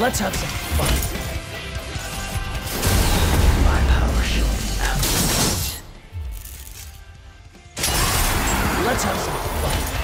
Let's have some fun. My power shall be absolute. Let's have some fun.